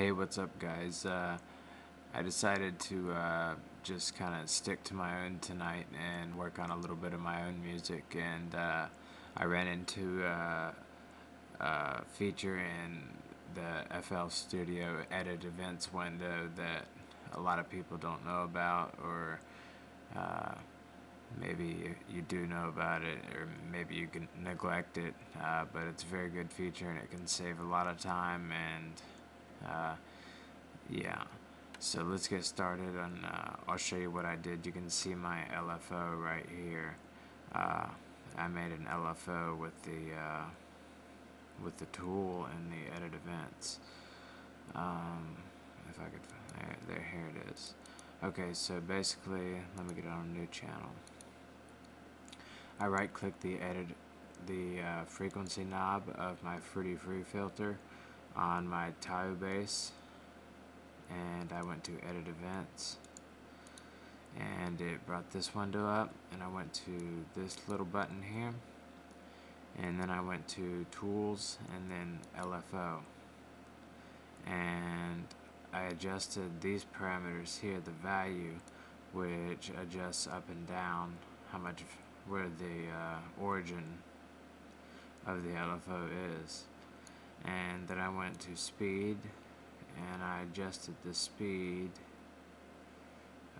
Hey, what's up, guys? Uh, I decided to uh, just kind of stick to my own tonight and work on a little bit of my own music. And uh, I ran into uh, a feature in the FL Studio edit events window that a lot of people don't know about, or uh, maybe you do know about it, or maybe you can neglect it. Uh, but it's a very good feature and it can save a lot of time and uh, yeah. So let's get started and uh, I'll show you what I did. You can see my LFO right here. Uh, I made an LFO with the uh, with the tool and the edit events. Um, if I could there, there here it is. Okay so basically let me get on a new channel. I right click the edit the uh, frequency knob of my Fruity Free filter on my Tahu bass and I went to edit events and it brought this window up and I went to this little button here and then I went to tools and then LFO and I adjusted these parameters here the value which adjusts up and down how much where the uh, origin of the LFO is and then I went to speed and I adjusted the speed.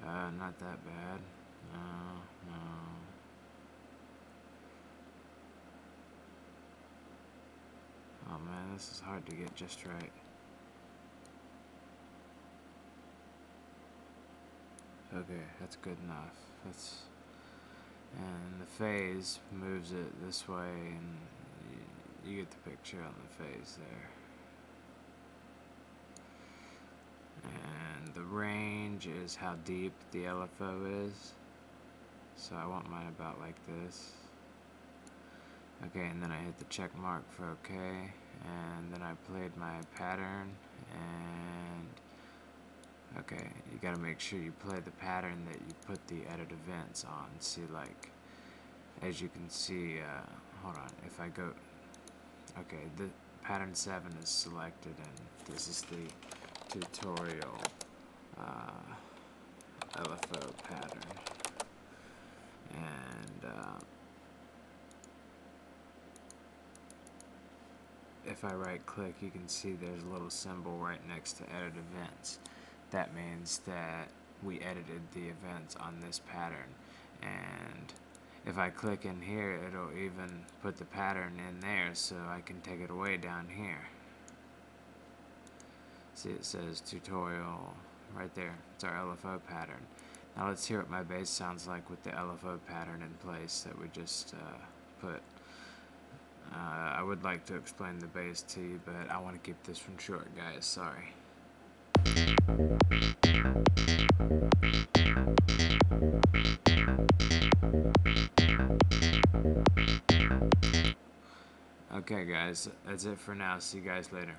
Uh, not that bad. No no. Oh man this is hard to get just right. Okay that's good enough. That's and the phase moves it this way and you get the picture on the face there. And the range is how deep the LFO is. So I want mine about like this. Okay, and then I hit the check mark for OK. And then I played my pattern. And okay, you gotta make sure you play the pattern that you put the edit events on. See, like, as you can see, uh, hold on, if I go Okay, the pattern 7 is selected and this is the tutorial uh, LFO pattern. And uh, if I right click you can see there's a little symbol right next to edit events. That means that we edited the events on this pattern and if I click in here it'll even put the pattern in there so I can take it away down here. See it says tutorial right there. It's our LFO pattern. Now let's hear what my bass sounds like with the LFO pattern in place that we just uh, put. Uh, I would like to explain the bass to you but I want to keep this one short guys. Sorry Okay guys, that's it for now. See you guys later.